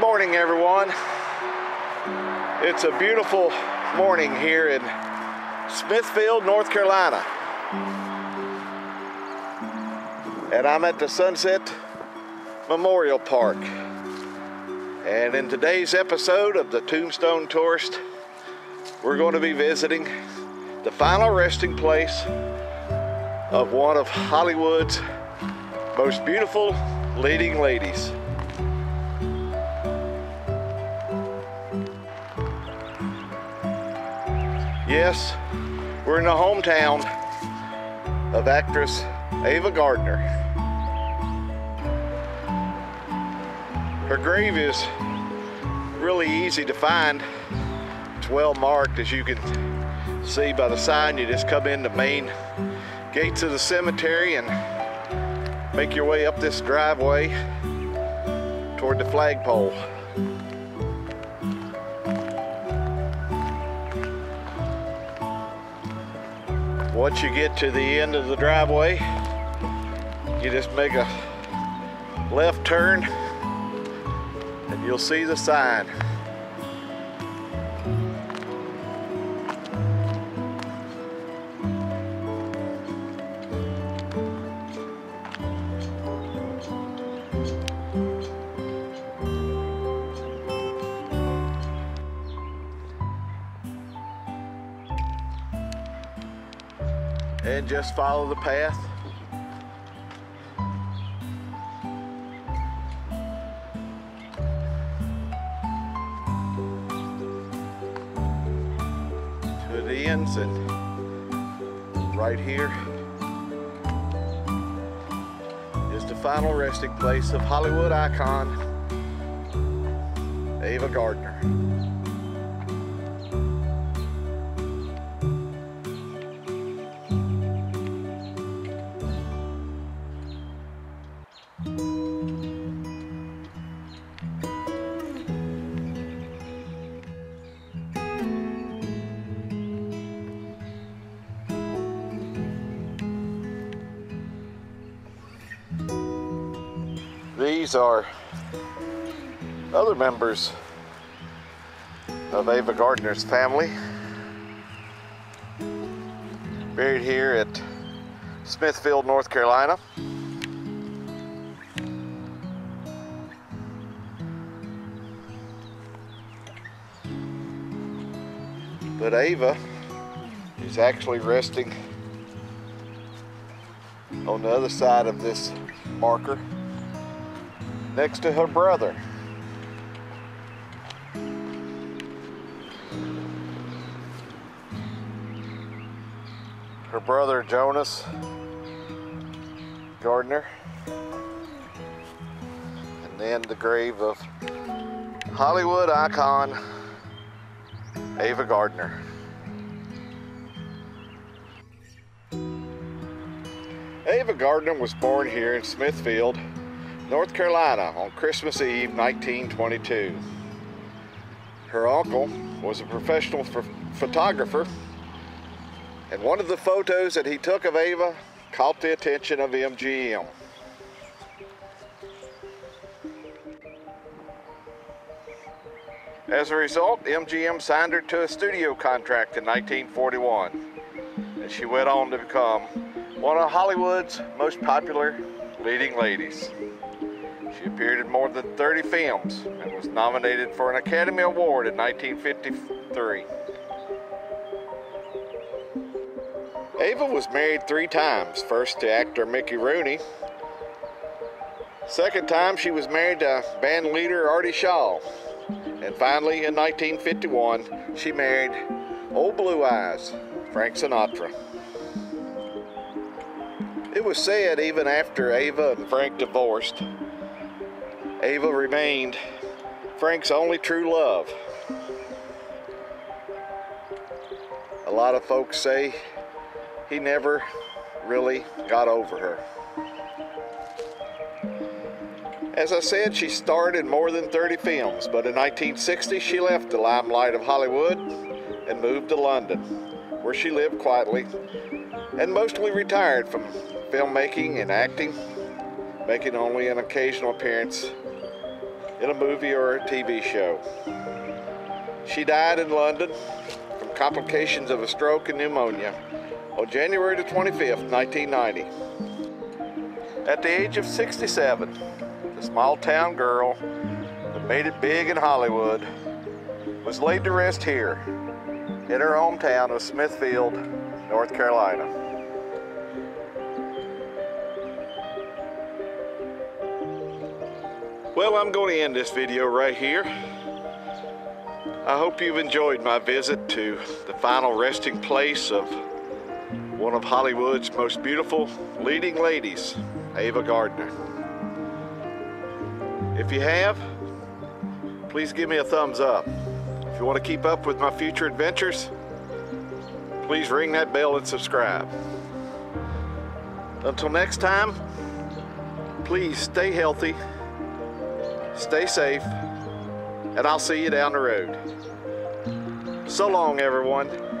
morning, everyone. It's a beautiful morning here in Smithfield, North Carolina. And I'm at the Sunset Memorial Park. And in today's episode of the Tombstone Tourist, we're going to be visiting the final resting place of one of Hollywood's most beautiful leading ladies. Yes, we're in the hometown of actress Ava Gardner. Her grave is really easy to find. It's well marked as you can see by the sign. You just come in the main gates of the cemetery and make your way up this driveway toward the flagpole. Once you get to the end of the driveway, you just make a left turn and you'll see the sign. And just follow the path. To the ends and right here is the final resting place of Hollywood icon Ava Gardner. These are other members of Ava Gardner's family. Buried here at Smithfield, North Carolina. But Ava is actually resting on the other side of this marker next to her brother. Her brother Jonas Gardner. And then the grave of Hollywood icon Ava Gardner. Ava Gardner was born here in Smithfield, North Carolina on Christmas Eve 1922. Her uncle was a professional photographer and one of the photos that he took of Ava caught the attention of MGM. As a result, MGM signed her to a studio contract in 1941 and she went on to become one of Hollywood's most popular leading ladies. She appeared in more than 30 films and was nominated for an Academy Award in 1953. Ava was married three times. First to actor Mickey Rooney. Second time she was married to band leader Artie Shaw. And finally in 1951 she married Old Blue Eyes, Frank Sinatra. It was said even after Ava and Frank divorced, Ava remained Frank's only true love. A lot of folks say he never really got over her. As I said, she starred in more than 30 films, but in 1960 she left the limelight of Hollywood and moved to London, where she lived quietly and mostly retired from filmmaking and acting, making only an occasional appearance in a movie or a TV show. She died in London from complications of a stroke and pneumonia on January the 25th, 1990. At the age of 67, the small town girl that made it big in Hollywood was laid to rest here in her hometown of Smithfield, North Carolina. Well, I'm going to end this video right here. I hope you've enjoyed my visit to the final resting place of one of Hollywood's most beautiful leading ladies, Ava Gardner. If you have, please give me a thumbs up. If you want to keep up with my future adventures, please ring that bell and subscribe. Until next time, please stay healthy, stay safe, and I'll see you down the road. So long, everyone.